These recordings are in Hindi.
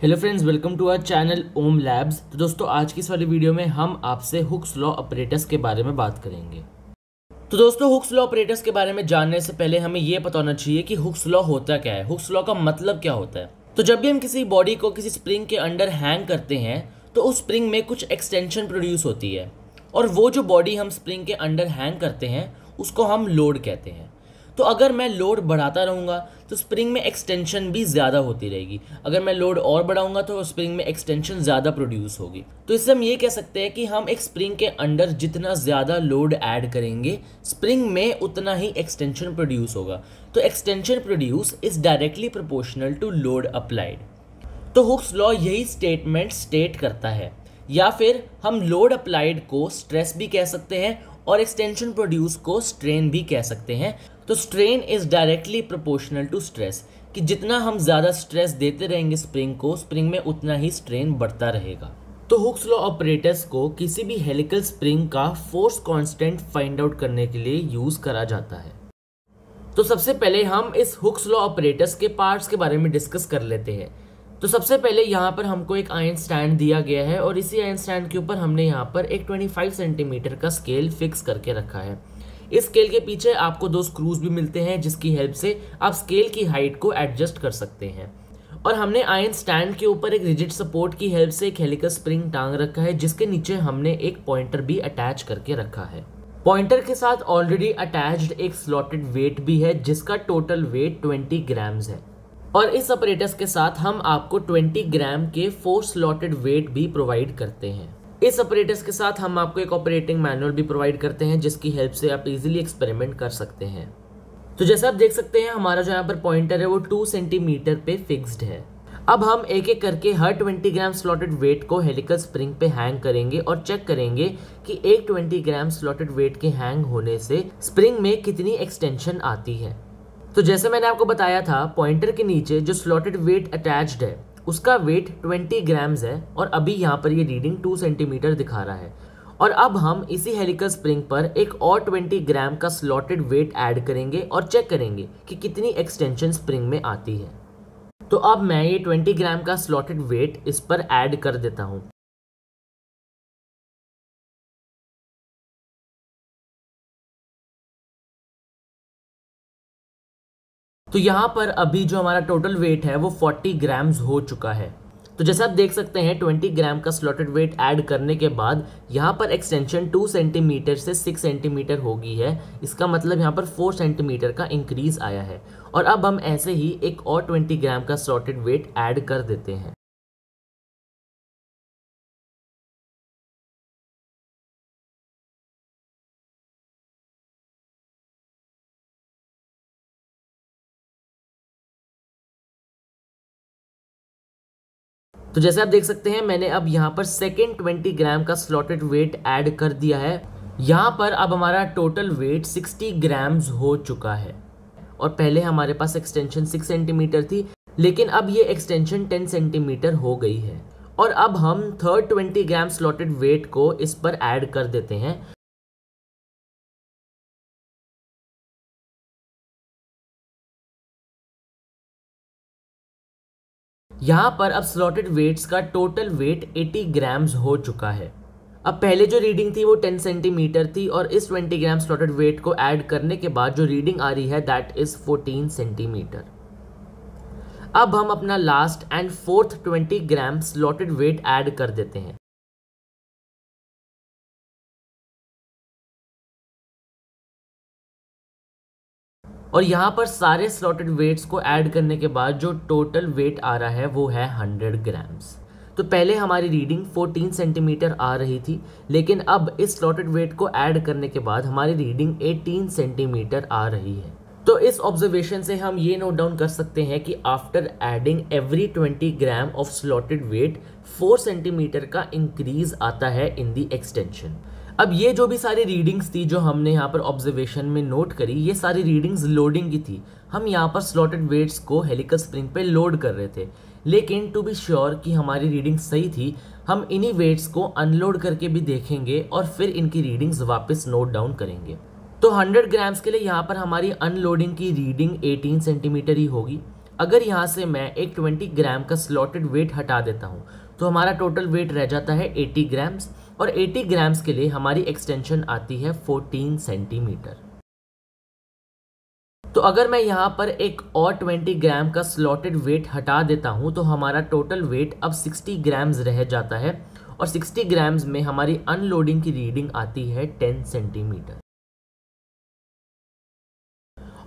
Hello friends welcome to our channel Om labs तो दोस्तों, आज की इस वाली वीडियो में हम आपसे हुक्स लॉ ऑपरेटर्स के बारे में बात करेंगे। तो दोस्तों हुक्स लॉ ऑपरेटर्स के बारे में जानने से पहले हमें यह पता होना चाहिए कि हुक्स लॉ होता क्या है। हुक्स लॉ का मतलब क्या होता है? तो जब भी हम किसी बॉडी को किसी स्प्रिंग के अंडर हैंग करते हैं तो उस स्प्रिंग में कुछ एक्सटेंशन प्रोड्यूस होती है। और वो जो बॉडी हम स्प्रिंग के अंडर हैंग करते हैं, उसको हम लोड कहते हैं। तो अगर मैं लोड बढ़ाता रहूँगा तो स्प्रिंग में एक्सटेंशन भी ज़्यादा होती रहेगी। अगर मैं लोड और बढ़ाऊँगा तो स्प्रिंग में एक्सटेंशन ज़्यादा प्रोड्यूस होगी। तो इससे हम ये कह सकते हैं कि हम एक स्प्रिंग के अंडर जितना ज़्यादा लोड ऐड करेंगे स्प्रिंग में उतना ही एक्सटेंशन प्रोड्यूस होगा। तो extension produce is directly proportional to load applied तो हुक्स लॉ यही स्टेटमेंट स्टेट करता है। या फिर हम लोड अप्लाइड को स्ट्रेस भी कह सकते हैं और एक्सटेंशन प्रोड्यूस को स्ट्रेन भी कह सकते हैं। तो strain is directly proportional to stress कि जितना हम ज़्यादा स्ट्रेस देते रहेंगे स्प्रिंग को स्प्रिंग में उतना ही स्ट्रेन बढ़ता रहेगा। तो हुक्स लॉ ऑपरेटर्स को किसी भी हेलिकल स्प्रिंग का फोर्स कांस्टेंट फाइंड आउट करने के लिए यूज़ करा जाता है। तो सबसे पहले हम इस हुक्स लॉ ऑपरेटर्स के पार्ट्स के बारे में डिस्कस कर लेते हैं। तो सबसे पहले यहाँ पर हमको एक आयन स्टैंड दिया गया है और इसी आयन स्टैंड के ऊपर हमने यहाँ पर एक 25 सेंटीमीटर का स्केल फिक्स करके रखा है। इस स्केल के पीछे आपको दो स्क्रूज भी मिलते हैं जिसकी हेल्प से आप स्केल की हाइट को एडजस्ट कर सकते हैं। और हमने आयन स्टैंड के ऊपर एक रिजिड सपोर्ट की हेल्प से एक हेलिकल स्प्रिंग टांग रखा है, जिसके नीचे हमने एक पॉइंटर भी अटैच करके रखा है। पॉइंटर के साथ ऑलरेडी अटैच्ड एक स्लॉटेड वेट भी है, जिसका टोटल वेट 20 ग्राम्स है। और इस ऑपरेटर्स के साथ हम आपको 20 ग्राम के फोर स्लॉटेड वेट भी प्रोवाइड करते हैं। इस ऑपरेटर्स के साथ हम आपको एक ऑपरेटिंग मैनुअल भी प्रोवाइड करते हैं, जिसकी हेल्प से आप इजीली एक्सपेरिमेंट कर सकते हैं। तो जैसे आप देख सकते हैं, हमारा जो यहाँ पर पॉइंटर है, वो टू सेंटीमीटर पे फिक्स्ड है। अब हम एक एक करके हर 20 ग्राम स्लॉटेड वेट को हेलिकल स्प्रिंग पे हैंग करेंगे और चेक करेंगे कि एक 20 ग्राम स्लॉटेड वेट के हैंग होने से स्प्रिंग में कितनी एक्सटेंशन आती है। तो जैसे मैंने आपको बताया था पॉइंटर के नीचे जो स्लॉटेड वेट अटैच्ड है उसका वेट 20 ग्राम्स है और अभी यहाँ पर ये रीडिंग 2 सेंटीमीटर दिखा रहा है। और अब हम इसी हेलिकल स्प्रिंग पर एक और 20 ग्राम का स्लॉटेड वेट ऐड करेंगे और चेक करेंगे कि कितनी एक्सटेंशन स्प्रिंग में आती है। तो अब मैं ये 20 ग्राम का स्लॉटेड वेट इस पर ऐड कर देता हूँ। तो यहाँ पर अभी जो हमारा टोटल वेट है, वो 40 ग्राम्स हो चुका है। तो जैसे आप देख सकते हैं 20 ग्राम का स्लॉटेड वेट ऐड करने के बाद यहाँ पर एक्सटेंशन 2 सेंटीमीटर से 6 सेंटीमीटर हो गई है। इसका मतलब यहाँ पर 4 सेंटीमीटर का इंक्रीज आया है। और अब हम ऐसे ही एक और 20 ग्राम का स्लॉटेड वेट ऐड कर देते हैं। तो जैसे आप देख सकते हैं, मैंने अब यहाँ पर सेकेंड ट्वेंटी ग्राम का स्लॉटेड वेट ऐड कर दिया है। यहाँ पर अब हमारा टोटल वेट सिक्सटी ग्राम्स हो चुका है। और पहले हमारे पास एक्सटेंशन सिक्स सेंटीमीटर थी, लेकिन अब ये एक्सटेंशन टेन सेंटीमीटर हो गई है। और अब हम third twenty gram slotted weight को इस पर ऐड कर देते हैं। यहाँ पर अब स्लॉटेड वेट्स का टोटल वेट 80 ग्राम्स हो चुका है। अब पहले जो रीडिंग थी वो 10 सेंटीमीटर थी और इस 20 ग्राम स्लॉटेड वेट को ऐड करने के बाद जो रीडिंग आ रही है दैट इज़ 14 सेंटीमीटर अब हम अपना last and fourth 20 gram slotted weight add कर देते हैं। और यहाँ पर सारे स्लॉटेड वेट्स को ऐड करने के बाद जो टोटल वेट आ रहा है, वो है 100 ग्राम्स तो पहले हमारी रीडिंग 14 सेंटीमीटर आ रही थी, लेकिन अब इस स्लॉटेड वेट को ऐड करने के बाद हमारी रीडिंग 18 सेंटीमीटर आ रही है. तो इस ऑब्जर्वेशन से हम ये नोट डाउन कर सकते हैं कि after adding every 20 gram of slotted weight 4 centimetre का इंक्रीज आता है इन दी एक्सटेंशन अब ये जो भी सारी रीडिंग्स थी जो हमने यहाँ पर ऑब्जर्वेशन में नोट करी, ये सारी रीडिंग्स लोडिंग की थी। हम यहाँ पर स्लॉटेड वेट्स को हेलिकल स्प्रिंग पे लोड कर रहे थे। लेकिन टू बी श्योर कि हमारी रीडिंग सही थी, हम इन्हीं वेट्स को अनलोड करके भी देखेंगे और फिर इनकी रीडिंग्स वापस नोट डाउन करेंगे। तो 100 ग्राम्स के लिए यहाँ पर हमारी अनलोडिंग की रीडिंग 18 सेंटीमीटर ही होगी। अगर यहाँ से मैं एक 20 ग्राम का स्लॉटेड वेट हटा देता हूँ तो हमारा टोटल वेट रह जाता है 80 ग्राम्स और 80 ग्राम्स के लिए हमारी एक्सटेंशन आती है 14 सेंटीमीटर तो अगर मैं यहाँ पर एक और 20 ग्राम का स्लॉटेड वेट हटा देता हूँ तो हमारा टोटल वेट अब 60 ग्राम्स रह जाता है और 60 ग्राम्स में हमारी अनलोडिंग की रीडिंग आती है 10 सेंटीमीटर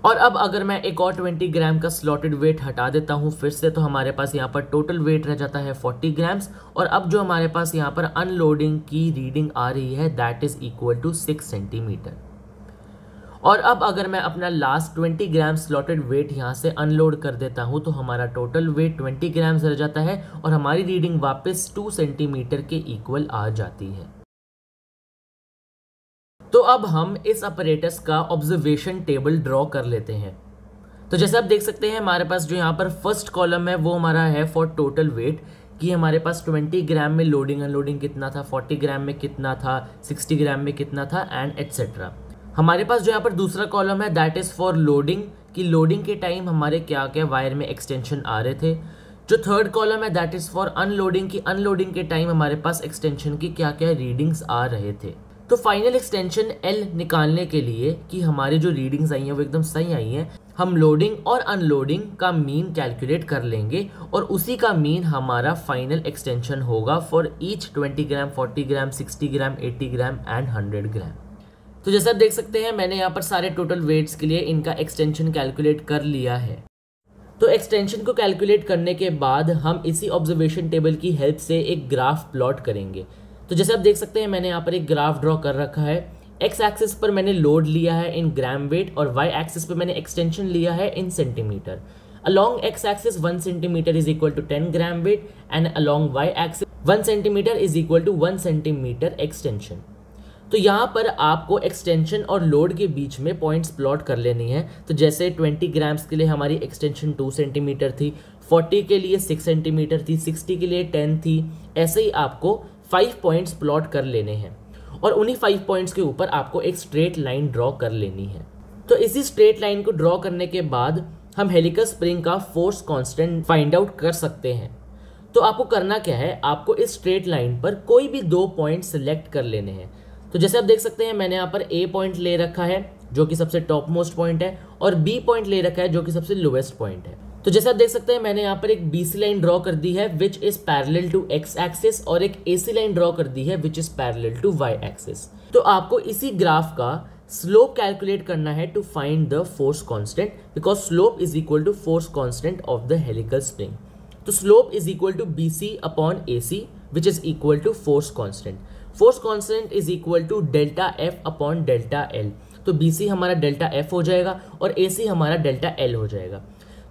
और अब अगर मैं एक और 20 ग्राम का स्लॉटेड वेट हटा देता हूँ फिर से तो हमारे पास यहाँ पर टोटल वेट रह जाता है 40 ग्राम्स और अब जो हमारे पास यहाँ पर अनलोडिंग की रीडिंग आ रही है that is equal to 6 centimetre और अब अगर मैं अपना लास्ट 20 ग्राम स्लॉटेड वेट यहाँ से अनलोड कर देता हूँ तो हमारा टोटल वेट 20 ग्राम्स रह जाता है और हमारी रीडिंग वापस 2 सेंटीमीटर के इक्वल आ जाती है। तो अब हम इस अपरेटस का ऑब्जर्वेशन टेबल ड्रॉ कर लेते हैं। तो जैसे आप देख सकते हैं, हमारे पास जो यहाँ पर फ़र्स्ट कॉलम है, वो हमारा है फॉर टोटल वेट कि हमारे पास 20 ग्राम में लोडिंग अनलोडिंग कितना था 40 ग्राम में कितना था 60 ग्राम में कितना था एंड एट्सेट्रा हमारे पास जो यहाँ पर दूसरा कॉलम है दैट इज़ फॉर लोडिंग कि लोडिंग के टाइम हमारे क्या क्या वायर में एक्सटेंशन आ रहे थे। जो थर्ड कॉलम है दैट इज़ फॉर अनलोडिंग की अनलोडिंग के टाइम हमारे पास एक्सटेंशन की क्या क्या रीडिंग्स आ रहे थे। तो फाइनल एक्सटेंशन एल निकालने के लिए कि हमारी जो रीडिंग्स आई हैं, वो एकदम सही आई हैं, हम लोडिंग और अनलोडिंग का मीन कैलकुलेट कर लेंगे और उसी का मीन हमारा फाइनल एक्सटेंशन होगा for each 20 gram 40 gram 60 gram 80 gram and 100 gram तो जैसे आप देख सकते हैं, मैंने यहाँ पर सारे टोटल वेट्स के लिए इनका एक्सटेंशन कैलकुलेट कर लिया है। तो एक्सटेंशन को कैलकुलेट करने के बाद हम इसी ऑब्जर्वेशन टेबल की हेल्प से एक ग्राफ प्लॉट करेंगे। तो जैसे आप देख सकते हैं, मैंने यहाँ पर एक ग्राफ ड्रॉ कर रखा है। एक्स एक्सिस पर मैंने लोड लिया है इन ग्राम वेट और वाई एक्सिस पर मैंने एक्सटेंशन लिया है in centimetre along X axis one centimetre is equal to ten gram weight and along Y axis one centimetre is equal to one centimetre extension तो यहाँ पर आपको एक्सटेंशन और लोड के बीच में पॉइंट्स प्लॉट कर लेनी है। तो जैसे 20 ग्राम्स के लिए हमारी एक्सटेंशन 2 सेंटीमीटर थी 40 के लिए 6 सेंटीमीटर थी 60 के लिए 10 थी, ऐसे ही आपको 5 पॉइंट्स प्लॉट कर लेने हैं और उन्हीं फाइव पॉइंट्स के ऊपर आपको एक स्ट्रेट लाइन ड्रॉ कर लेनी है। तो इसी स्ट्रेट लाइन को ड्रॉ करने के बाद हम हेलिकल स्प्रिंग का फोर्स कांस्टेंट फाइंड आउट कर सकते हैं। तो आपको करना क्या है? आपको इस स्ट्रेट लाइन पर कोई भी दो पॉइंट सिलेक्ट कर लेने हैं। तो जैसे आप देख सकते हैं, मैंने यहाँ पर ए पॉइंट ले रखा है, जो कि सबसे टॉप मोस्ट पॉइंट है, और बी पॉइंट ले रखा है, जो कि सबसे लोवेस्ट पॉइंट है। तो जैसे आप देख सकते हैं, मैंने यहाँ पर एक बी सी लाइन ड्रॉ कर दी है which is parallel to X axis और एक ए सी लाइन ड्रॉ कर दी है which is parallel to Y axis तो आपको इसी ग्राफ का स्लोप कैलकुलेट करना है to find the force constant because slope is equal to force constant of the helical spring तो slope is equal to B C upon A C which is equal to force constant force constant is equal to delta F upon delta L तो बी सी हमारा डेल्टा एफ़ हो जाएगा और ए सी हमारा डेल्टा एल हो जाएगा.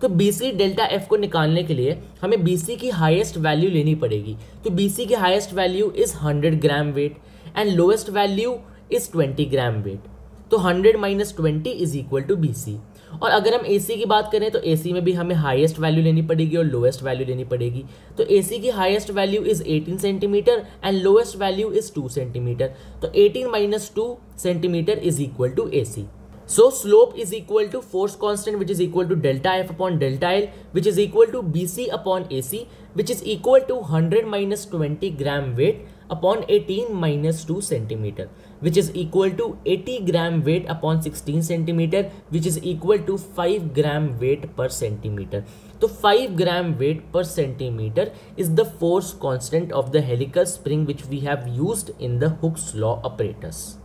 तो बी सी डेल्टा एफ़ को निकालने के लिए हमें बी सी की हाईएस्ट वैल्यू लेनी पड़ेगी। तो बी सी की highest value is hundred gram weight and lowest value is twenty gram weight तो hundred minus twenty is equal to B C और अगर हम ए सी की बात करें तो ए सी में भी हमें हाईएस्ट वैल्यू लेनी पड़ेगी और लोएस्ट वैल्यू लेनी पड़ेगी। तो ए सी की highest value is 18 centimetre and lowest value is 2 centimetre तो 18 minus two centimetre is equal to AC So slope is equal to force constant which is equal to delta F upon delta L which is equal to BC upon AC which is equal to 100 minus 20 gram weight upon 18 minus 2 centimeter which is equal to 80 gram weight upon 16 centimeter which is equal to 5 gram weight per centimeter. So 5 gram weight per centimeter is the force constant of the helical spring which we have used in the Hooke's law apparatus.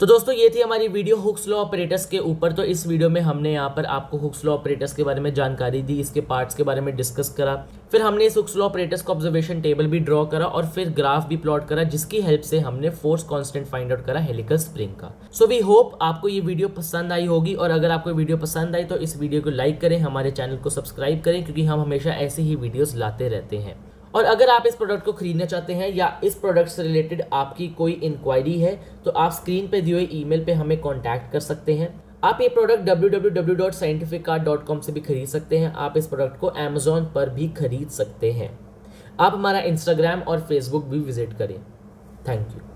तो दोस्तों, ये थी हमारी वीडियो हुक्स लॉ ऑपरेटर्स के ऊपर। तो इस वीडियो में हमने यहाँ पर आपको हुक्स लॉ ऑपरेटर्स के बारे में जानकारी दी, इसके पार्ट्स के बारे में डिस्कस करा। फिर हमने इस हुक्स लॉ ऑपरेटर्स का ऑब्जर्वेशन टेबल भी ड्रॉ करा और फिर ग्राफ भी प्लॉट करा, जिसकी हेल्प से हमने फोर्स कॉन्स्टेंट फाइंड आउट करा हेलिकल स्प्रिंग का। सो वी होप आपको ये वीडियो पसंद आई होगी और अगर आपको वीडियो पसंद आई तो इस वीडियो को लाइक करें, हमारे चैनल को सब्सक्राइब करें, क्योंकि हम हमेशा ऐसे ही वीडियोज़ लाते रहते हैं। और अगर आप इस प्रोडक्ट को खरीदना चाहते हैं या इस प्रोडक्ट से रिलेटेड आपकी कोई इंक्वायरी है तो आप स्क्रीन पे दिए हुए ईमेल पे हमें कांटेक्ट कर सकते हैं। आप ये प्रोडक्ट www.scientificart.com से भी खरीद सकते हैं। आप इस प्रोडक्ट को अमेजोन पर भी खरीद सकते हैं। आप हमारा इंस्टाग्राम और फेसबुक भी विज़िट करें। Thank you